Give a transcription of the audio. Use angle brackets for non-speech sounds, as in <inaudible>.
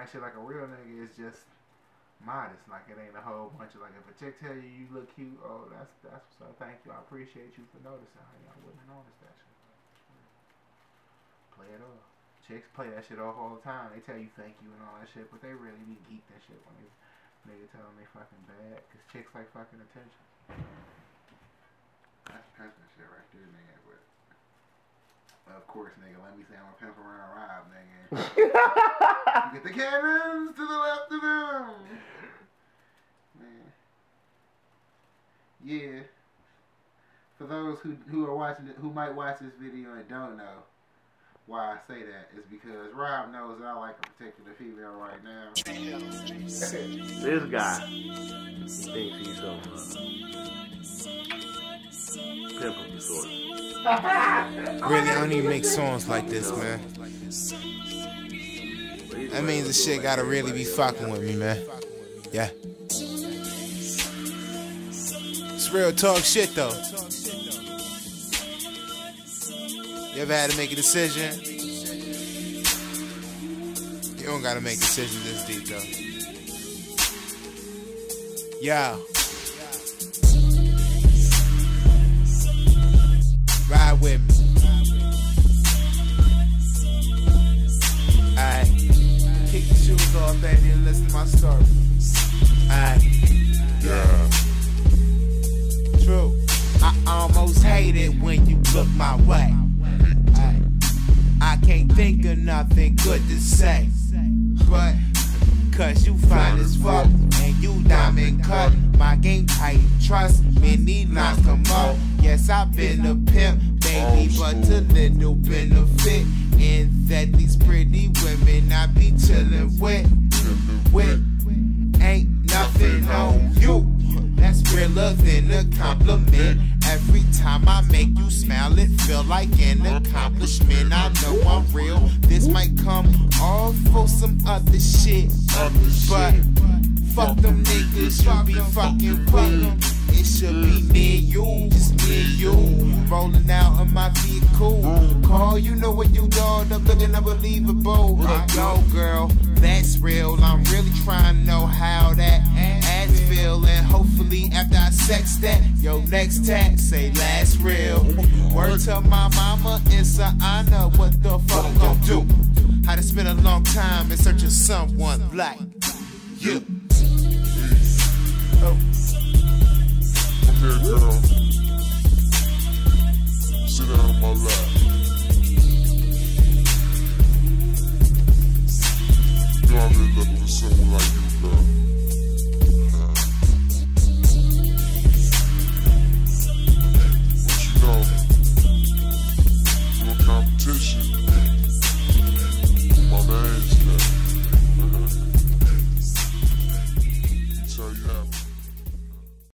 That shit like a real nigga is just modest. Like it ain't a whole bunch of like if a chick tell you you look cute, oh that's that's what's up. Thank you. I appreciate you for noticing. I, I wouldn't notice that shit. Play it off. Chicks play that shit off all the time. They tell you thank you and all that shit, but they really be geek that shit when they nigga tell them they fucking bad. Cause chicks like fucking attention. That's pimping shit right there, nigga. But of course, nigga, let me say I'm a pimp around Rob, nigga. <laughs> <laughs> you <laughs> get the cannons to the left of them. Man. Yeah. For those who who are watching, it, who might watch this video and don't know why I say that is because Rob knows that I like a particular female right now. <laughs> this guy thinks he's some uh, pimp of sort. <laughs> really, I don't even make songs like this, man. That means the shit gotta really be fucking with me, man. Yeah. It's real talk shit, though. You ever had to make a decision? You don't gotta make decisions this deep, though. Yeah. Shoes and listen to my story. Alright. Yeah. True. I almost hate it when you look my way. Ay. I can't think of nothing good to say. But, cause you fine as fuck and you diamond cut. My game tight, trust me, need lines come up. Yes, I've been a pimp, baby, but a little benefit. That these pretty women I be chillin' with, with, ain't nothing on you. That's realer than a compliment. Every time I make you smile, it feel like an accomplishment. I know I'm real. This might come off for some other shit, but fuck them niggas you be fucking with. It should be me and you, just me and you. Rolling out in my you know what you done, I'm looking unbelievable. I know, girl, that's real. I'm really trying to know how that ass feel. And hopefully, after I sex that, yo, next tag say last real. Word to my mama, it's an honor. What the fuck I'm gonna do? How to spend a long time in search of someone like you. Oh. Come here, girl.